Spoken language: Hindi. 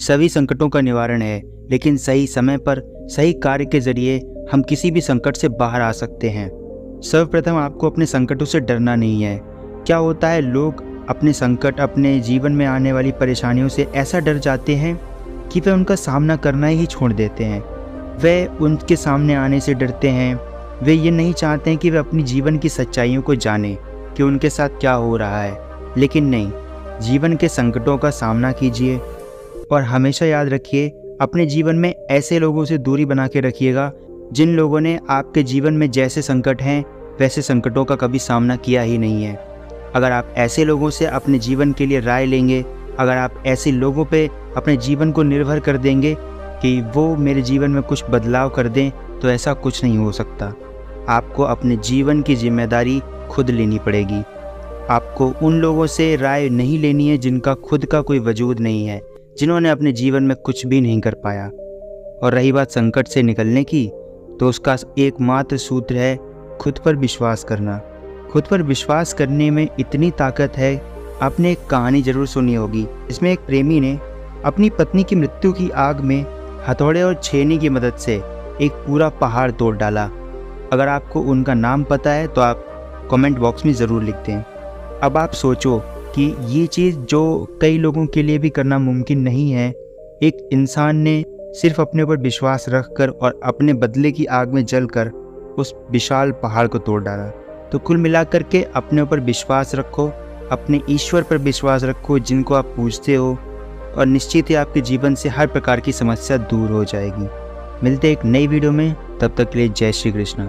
सभी संकटों का निवारण है, लेकिन सही समय पर सही कार्य के ज़रिए हम किसी भी संकट से बाहर आ सकते हैं। सर्वप्रथम आपको अपने संकटों से डरना नहीं है। क्या होता है, लोग अपने संकट, अपने जीवन में आने वाली परेशानियों से ऐसा डर जाते हैं कि वे उनका सामना करना ही छोड़ देते हैं। वे उनके सामने आने से डरते हैं। वे ये नहीं चाहते हैं कि वे अपनी जीवन की सच्चाइयों को जानें कि उनके साथ क्या हो रहा है। लेकिन नहीं, जीवन के संकटों का सामना कीजिए। और हमेशा याद रखिए, अपने जीवन में ऐसे लोगों से दूरी बना के रखिएगा, जिन लोगों ने आपके जीवन में जैसे संकट हैं, वैसे संकटों का कभी सामना किया ही नहीं है। अगर आप ऐसे लोगों से अपने जीवन के लिए राय लेंगे, अगर आप ऐसे लोगों पे अपने जीवन को निर्भर कर देंगे कि वो मेरे जीवन में कुछ बदलाव कर दें तो ऐसा कुछ नहीं हो सकता। आपको अपने जीवन की ज़िम्मेदारी खुद लेनी पड़ेगी। आपको उन लोगों से राय नहीं लेनी है जिनका खुद का कोई वजूद नहीं है। जिन्होंने अपने जीवन में कुछ भी नहीं कर पाया। और रही बात संकट से निकलने की तो उसका एकमात्र सूत्र है, खुद पर विश्वास करना। खुद पर विश्वास करने में इतनी ताकत है, आपने एक कहानी ज़रूर सुनी होगी। इसमें एक प्रेमी ने अपनी पत्नी की मृत्यु की आग में हथौड़े और छेनी की मदद से एक पूरा पहाड़ तोड़ डाला। अगर आपको उनका नाम पता है तो आप कमेंट बॉक्स में ज़रूर लिखते हैं। अब आप सोचो कि ये चीज़ जो कई लोगों के लिए भी करना मुमकिन नहीं है, एक इंसान ने सिर्फ़ अपने ऊपर विश्वास रख कर और अपने बदले की आग में जलकर उस विशाल पहाड़ को तोड़ डाला। तो कुल मिलाकर के अपने ऊपर विश्वास रखो, अपने ईश्वर पर विश्वास रखो जिनको आप पूछते हो और निश्चित ही आपके जीवन से हर प्रकार की समस्या दूर हो जाएगी। मिलते एक नई वीडियो में, तब तक के लिए जय श्री कृष्ण।